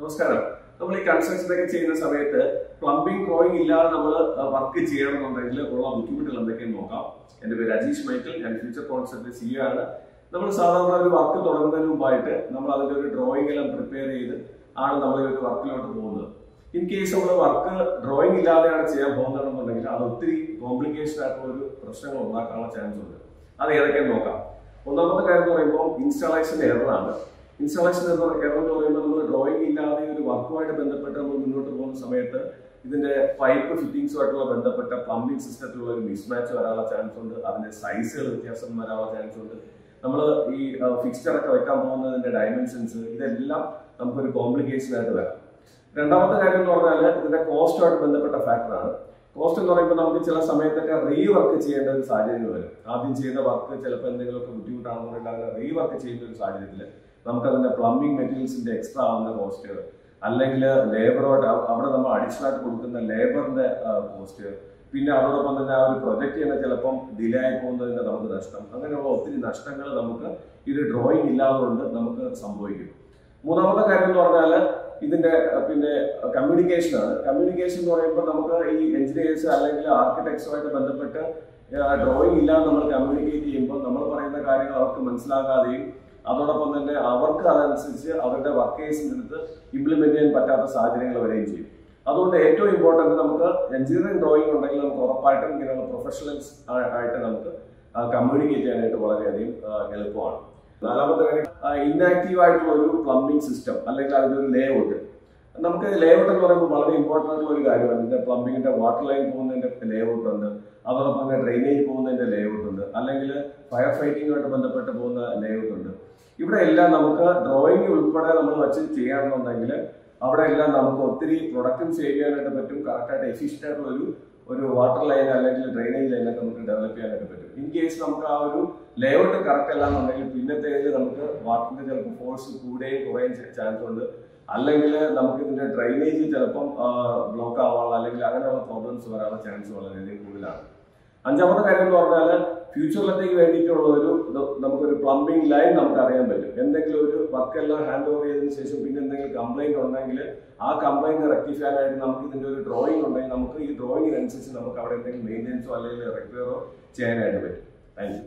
നമസ്കാരം. നമ്മൾ ഈ കൺസ്ട്രക്ഷൻ ഒക്കെ ചെയ്യുന്ന സമയത്ത് പ്ലംബിംഗ് ഡ്രോയിങ് ഇല്ലാതെ നമ്മൾ വർക്ക് ചെയ്യണമെന്നുണ്ടെങ്കിൽ ഉള്ള ബുദ്ധിമുട്ടുകൾ എന്തൊക്കെയെന്ന് നോക്കാം. എന്റെ പേര് അജീഷ് മൈക്കിൾ. ഞാൻ ഫ്യൂച്ചർ കോൺസെപ്റ്റ് സിഇഒ ആണ്. നമ്മൾ സാധാരണ ഒരു വർക്ക് തുടങ്ങുന്നതിന് മുമ്പായിട്ട് നമ്മൾ അതിന്റെ ഒരു ഡ്രോയിങ് എല്ലാം പ്രിപ്പയർ ചെയ്ത് ആണ് നമ്മൾ ഒരു വർക്കിലോട്ട് പോകുന്നത്. ഇൻ കേസ് നമ്മൾ വർക്ക് ഡ്രോയിങ് ഇല്ലാതെയാണ് ചെയ്യാൻ പോകുന്നതെന്നുണ്ടെങ്കിൽ അത് ഒത്തിരി കോംപ്ലിക്കേഷൻ ആയിട്ടുള്ള ഒരു പ്രശ്നങ്ങൾ ഉണ്ടാക്കാനുള്ള ചാൻസ് ഉണ്ട്. അത് ഏതൊക്കെയെന്ന് നോക്കാം. ഒന്നാമത്തെ കാര്യം എന്ന് പറയുമ്പോൾ ഇൻസ്റ്റാളേഷൻ എററാണ് ഇൻസ്റ്റാളേഷൻ എന്ന് പറയുമ്പോൾ നമ്മൾ ഡ്രോയിങ് ഇല്ലാതെ ഒരു വർക്കുമായിട്ട് ബന്ധപ്പെട്ട് നമ്മൾ മുന്നോട്ട് പോകുന്ന സമയത്ത് ഇതിന്റെ പൈപ്പ് ഫിറ്റിംഗ്സുമായിട്ടുള്ള ബന്ധപ്പെട്ട പ്ലംബിംഗ് സിസ്റ്റത്തിലുള്ള ഒരു മിസ്മാച്ച് വരാനുള്ള ചാൻസ് ഉണ്ട്. അതിന്റെ സൈസുകൾ വ്യത്യാസം വരാനുള്ള ചാൻസ് ഉണ്ട്. നമ്മൾ ഈ ഫിക്സ്ചർ ഒക്കെ വെക്കാൻ പോകുന്നതിന്റെ ഡയമെൻഷൻസ് ഇതെല്ലാം നമുക്കൊരു കോംപ്ലിക്കേഷൻ ആയിട്ട് വരാം. രണ്ടാമത്തെ കാര്യം എന്ന് പറഞ്ഞാൽ ഇതിന്റെ കോസ്റ്റുമായിട്ട് ബന്ധപ്പെട്ട ഫാക്ടറാണ് കോസ്റ്റ് എന്ന് പറയുമ്പോൾ നമുക്ക് ചില സമയത്തൊക്കെ റീവർക്ക് ചെയ്യേണ്ട ഒരു സാഹചര്യം വരും. ആദ്യം ചെയ്യുന്ന വർക്ക് ചിലപ്പോൾ എന്തെങ്കിലുമൊക്കെ ബുദ്ധിമുട്ടാണെന്നുണ്ടെങ്കിൽ അങ്ങനെ റീ വർക്ക് ചെയ്യുന്ന ഒരു സാഹചര്യത്തിൽ നമുക്ക് അതിന്റെ പ്ലംബിംഗ് മെറ്റീരിയൽസിന്റെ എക്സ്ട്രാ ആവുന്ന കോസ്റ്റ് അല്ലെങ്കിൽ ലേബറോട്ട് അവിടെ നമ്മൾ അഡീഷണൽ ആയിട്ട് കൊടുക്കുന്ന ലേബറിന്റെ കോസ്റ്റ് പിന്നെ അതോടൊപ്പം തന്നെ ആ ഒരു പ്രൊജക്ട് ചെയ്യുന്ന ചിലപ്പം ഡിലേ ആയി പോകുന്നതിന്റെ നമുക്ക് നഷ്ടം. അങ്ങനെയുള്ള ഒത്തിരി നഷ്ടങ്ങൾ നമുക്ക് ഇത് ഡ്രോയിങ് ഇല്ലാതുകൊണ്ട് നമുക്ക് സംഭവിക്കും. മൂന്നാമത്തെ കാര്യം എന്ന് പറഞ്ഞാൽ ഇതിന്റെ പിന്നെ കമ്മ്യൂണിക്കേഷൻ ആണ്. കമ്മ്യൂണിക്കേഷൻ എന്ന് പറയുമ്പോൾ നമുക്ക് ഈ എഞ്ചിനീയേഴ്സ് അല്ലെങ്കിൽ ആർക്കിടെക്ട്സുമായിട്ട് ബന്ധപ്പെട്ട് ഡ്രോയിങ് ഇല്ലാതെ നമ്മൾ കമ്മ്യൂണിക്കേറ്റ് ചെയ്യുമ്പോൾ നമ്മൾ പറയുന്ന കാര്യങ്ങൾ അവർക്ക് മനസ്സിലാകാതെയും അതോടൊപ്പം തന്നെ അവർക്ക് അതനുസരിച്ച് അവരുടെ വർക്കേഴ്സിന്റെ അടുത്ത് ഇംപ്ലിമെന്റ് ചെയ്യാൻ പറ്റാത്ത സാഹചര്യങ്ങൾ വരികയും ചെയ്യും. അതുകൊണ്ട് ഏറ്റവും ഇമ്പോർട്ടന്റ് നമുക്ക് എഞ്ചിനീയറിംഗ് ഡ്രോയിങ് ഉണ്ടെങ്കിൽ നമുക്ക് ഉറപ്പായിട്ടും ഇങ്ങനെയുള്ള പ്രൊഫഷണൽസ് ആയിട്ട് നമുക്ക് കമ്മ്യൂണിക്കേറ്റ് ചെയ്യാനായിട്ട് വളരെയധികം എളുപ്പമാണ്. നാലാമത്തെ കാര്യം ഇൻആക്റ്റീവ് ആയിട്ടുള്ള ഒരു പ്ലംബിംഗ് സിസ്റ്റം അല്ലെങ്കിൽ അതിന്റെ ഒരു ലേ ഔട്ട് നമുക്ക് ലേ ഔട്ട് എന്ന് പറയുമ്പോൾ വളരെ ഇമ്പോർട്ടന്റ് ആയിട്ടുള്ള ഒരു കാര്യമാണ്. ഇതിന്റെ പ്ലംബിങ്ങിന്റെ വാട്ടർ ലൈൻ പോകുന്നതിന്റെ ലേ ഔട്ട് ഉണ്ട്. അതോടൊപ്പം തന്നെ ഡ്രെയിനേജ് പോകുന്നതിന്റെ ലേ ഔട്ട് ഉണ്ട്. അല്ലെങ്കിൽ ഫയർ ഫൈറ്റിങ്ങുമായിട്ട് ബന്ധപ്പെട്ട് പോകുന്ന ലേ ഔട്ട് ഉണ്ട്. ഇവിടെ എല്ലാം നമുക്ക് ഡ്രോയിങ് ഉൾപ്പെടെ നമ്മൾ വെച്ച് ചെയ്യണമെന്നുണ്ടെങ്കിൽ അവിടെ എല്ലാം നമുക്ക് ഒത്തിരി പ്രൊഡക്റ്റും സേവ് ചെയ്യാനായിട്ട് പറ്റും. കറക്റ്റായിട്ട് എഫിഷ്യന്റ് ആയിട്ടുള്ള ഒരു ഒരു വാട്ടർ ലൈൻ അല്ലെങ്കിൽ ഡ്രെയിനേജ് ലൈനൊക്കെ നമുക്ക് ഡെവലപ്പ് ചെയ്യാനായിട്ട് പറ്റും. ഇൻ കേസ് നമുക്ക് ആ ഒരു ലേഔട്ട് കറക്റ്റ് അല്ല എന്നുണ്ടെങ്കിൽ പിന്നത്തേതിൽ നമുക്ക് വാട്ടറിന്റെ ചിലപ്പോൾ ഫോഴ്സ് കൂടുകയും കുറയും ചാൻസ് ഉണ്ട്. അല്ലെങ്കിൽ നമുക്ക് ഇതിന്റെ ഡ്രെയിനേജ് ചിലപ്പം ബ്ലോക്ക് ആവാനുള്ള അല്ലെങ്കിൽ അങ്ങനെയുള്ള പ്രോബ്ലംസ് വരാനുള്ള ചാൻസ് വളരെയധികം കൂടുതലാണ്. അഞ്ചാമത്തെ കാര്യം എന്ന് പറഞ്ഞാൽ ഫ്യൂച്ചറിലത്തേക്ക് വേണ്ടിയിട്ടുള്ള ഒരു നമുക്കൊരു പ്ലംബിംഗ് ലൈൻ നമുക്ക് അറിയാൻ പറ്റും. എന്തെങ്കിലും ഒരു വർക്ക് എല്ലാം ഹാൻഡ് ഓവർ ചെയ്തതിനു ശേഷം പിന്നെ എന്തെങ്കിലും കംപ്ലൈന്റ് ഉണ്ടെങ്കിൽ ആ കംപ്ലൈന്റ് റെക്ടിഫൈ ആയിട്ട് നമുക്ക് ഇതിന്റെ ഒരു ഡ്രോയിങ് ഉണ്ടെങ്കിൽ നമുക്ക് ഈ ഡ്രോയിങ്ങിനനുസരിച്ച് നമുക്ക് അവിടെ എന്തെങ്കിലും മെയിന്റെനൻസോ അല്ലെങ്കിൽ റിപ്പയറോ ചെയ്യാനായിട്ട് പറ്റും. Thank you